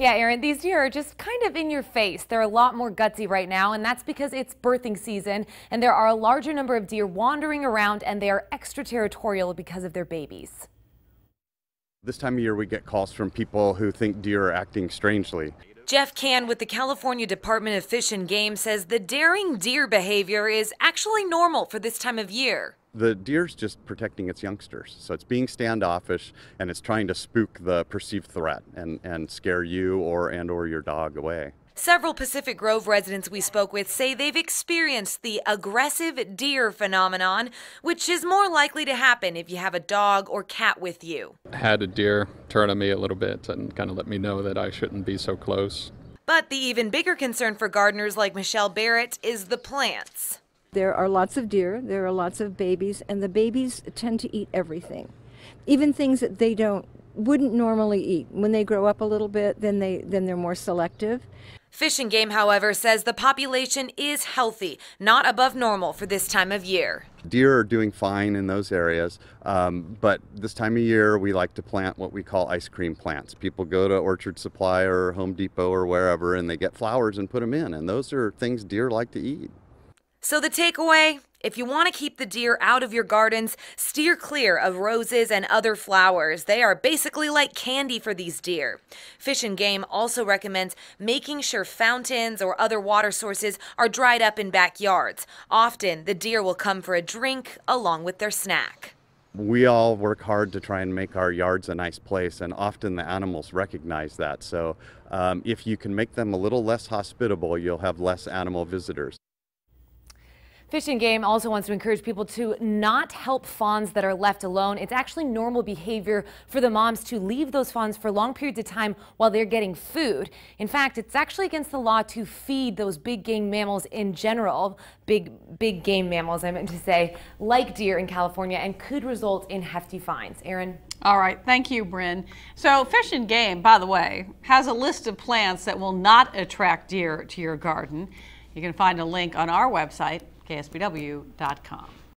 Yeah, Aaron, these deer are just kind of in your face. They're a lot more gutsy right now, and that's because it's birthing season, and there are a larger number of deer wandering around, and they are extraterritorial because of their babies. This time of year, we get calls from people who think deer are acting strangely. Jeff Cann with the California Department of Fish and Game says the daring deer behavior is actually normal for this time of year. The deer's just protecting its youngsters. So it's being standoffish and it's trying to spook the perceived threat and, and scare you or and or your dog away. Several Pacific Grove residents we spoke with say they've experienced the aggressive deer phenomenon, which is more likely to happen if you have a dog or cat with you. Had a deer turn on me a little bit and kind of let me know that I shouldn't be so close. But the even bigger concern for gardeners like Michelle Barrett is the plants. There are lots of deer, there are lots of babies, and the babies tend to eat everything. Even things that they don't wouldn't normally eat. When they grow up a little bit, then they then they're more selective. Fish and Game, however, says the population is healthy, not above normal for this time of year. Deer are doing fine in those areas, um, but this time of year we like to plant what we call ice cream plants. People go to Orchard Supply or Home Depot or wherever and they get flowers and put them in, and those are things deer like to eat. So the takeaway if you want to keep the deer out of your gardens, steer clear of roses and other flowers. They are basically like candy for these deer. Fish and Game also recommends making sure fountains or other water sources are dried up in backyards. Often, the deer will come for a drink along with their snack. We all work hard to try and make our yards a nice place, and often the animals recognize that. So, um, if you can make them a little less hospitable, you'll have less animal visitors. Fish and Game also wants to encourage people to not help fawns that are left alone. It's actually normal behavior for the moms to leave those fawns for long periods of time while they're getting food. In fact, it's actually against the law to feed those big game mammals in general, big, big game mammals, I meant to say, like deer in California, and could result in hefty fines. Aaron? All right, thank you, Brynne. So Fish and Game, by the way, has a list of plants that will not attract deer to your garden. You can find a link on our website, ksbw.com.